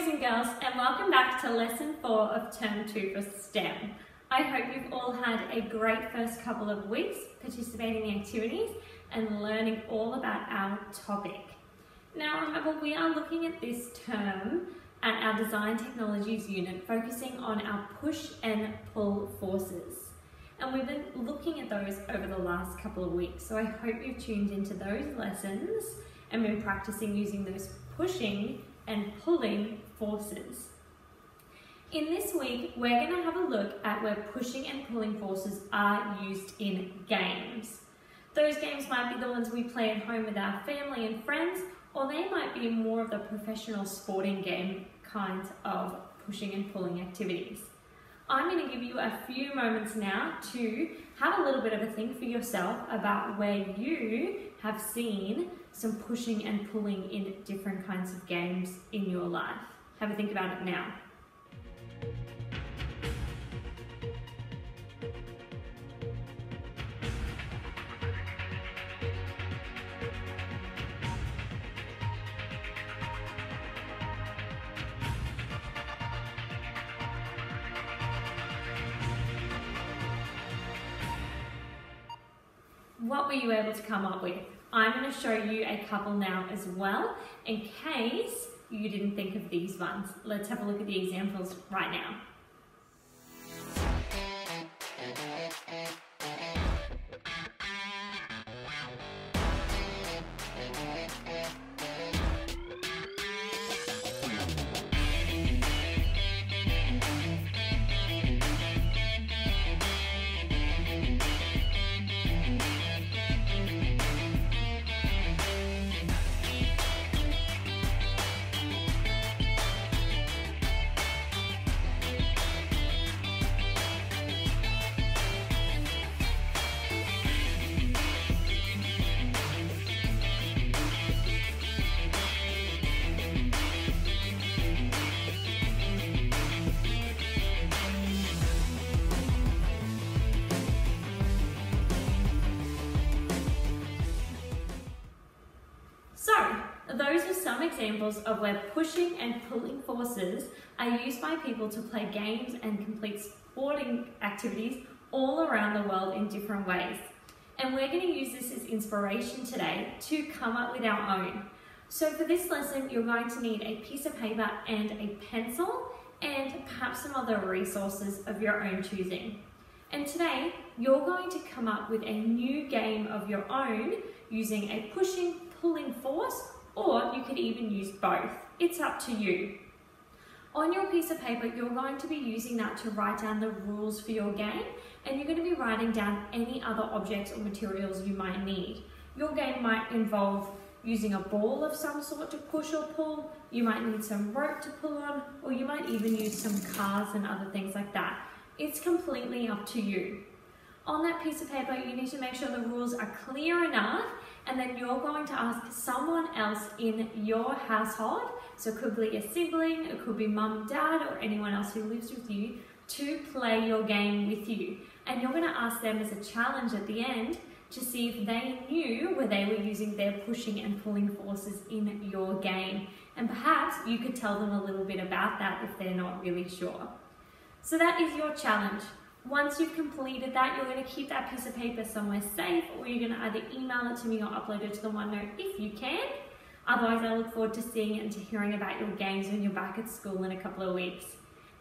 Boys and girls and welcome back to lesson 4 of term 2 for STEM. I hope you've all had a great first couple of weeks participating in the activities and learning all about our topic. Now remember we are looking at this term at our design technologies unit focusing on our push and pull forces. And we've been looking at those over the last couple of weeks so I hope you've tuned into those lessons and been practicing using those pushing and pulling forces. In this week, we're going to have a look at where pushing and pulling forces are used in games. Those games might be the ones we play at home with our family and friends, or they might be more of the professional sporting game kinds of pushing and pulling activities. I'm going to give you a few moments now to have a little bit of a think for yourself about where you have seen some pushing and pulling in different kinds of games in your life. Have a think about it now. What were you able to come up with? I'm going to show you a couple now as well in case you didn't think of these ones. Let's have a look at the examples right now. Those are some examples of where pushing and pulling forces are used by people to play games and complete sporting activities all around the world in different ways. And we're going to use this as inspiration today to come up with our own. So for this lesson, you're going to need a piece of paper and a pencil and perhaps some other resources of your own choosing. And today, you're going to come up with a new game of your own using a pushing, pulling force or you could even use both. It's up to you. On your piece of paper, you're going to be using that to write down the rules for your game and you're going to be writing down any other objects or materials you might need. Your game might involve using a ball of some sort to push or pull, you might need some rope to pull on, or you might even use some cars and other things like that. It's completely up to you. On that piece of paper, you need to make sure the rules are clear enough and then you're going to ask someone else in your household, so it could be a sibling, it could be mum, dad, or anyone else who lives with you, to play your game with you. And you're going to ask them as a challenge at the end to see if they knew where they were using their pushing and pulling forces in your game. And perhaps you could tell them a little bit about that if they're not really sure. So that is your challenge. Once you've completed that, you're going to keep that piece of paper somewhere safe or you're going to either email it to me or upload it to the OneNote if you can. Otherwise, I look forward to seeing it and to hearing about your games when you're back at school in a couple of weeks.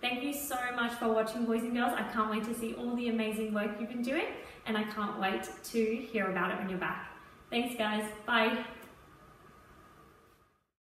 Thank you so much for watching, boys and girls. I can't wait to see all the amazing work you've been doing and I can't wait to hear about it when you're back. Thanks, guys. Bye.